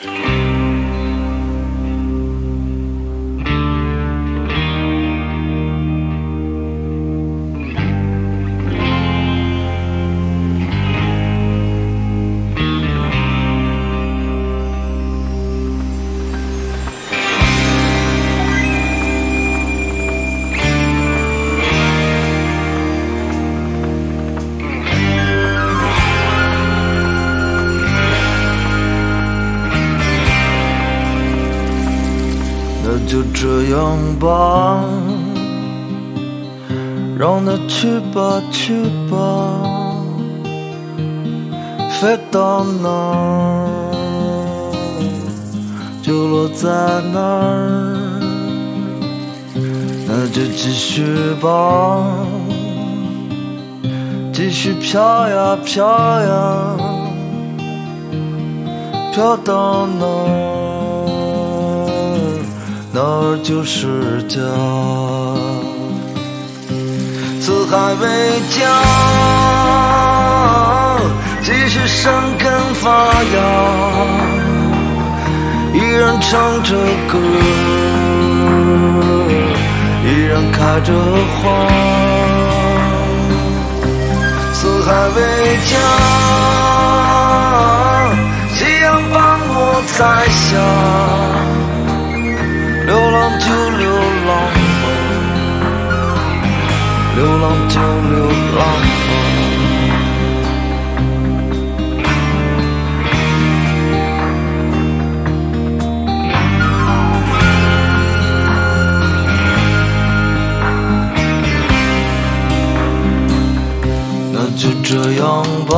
那就这样吧，让它去吧去吧，飞到哪儿就落在哪儿。那就继续吧，继续飘呀飘呀，飘到哪儿，那儿就是家。四海为家，继续生根发芽，依然唱着歌。依然开着花，四海为家，夕阳伴我彩霞，就流浪吧，流浪就流浪吧。那就这样吧，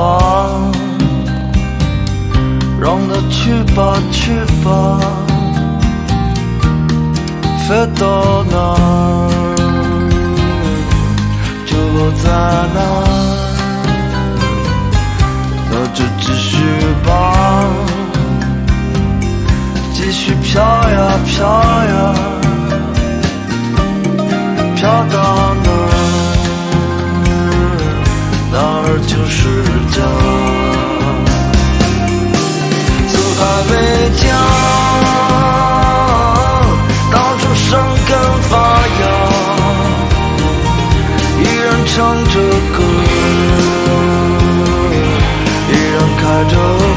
让他去吧去吧，飞到哪儿就落在哪儿。那就继续吧，继续飘呀飘呀，飘到哪儿？哪儿就是家。唱着歌依然开着。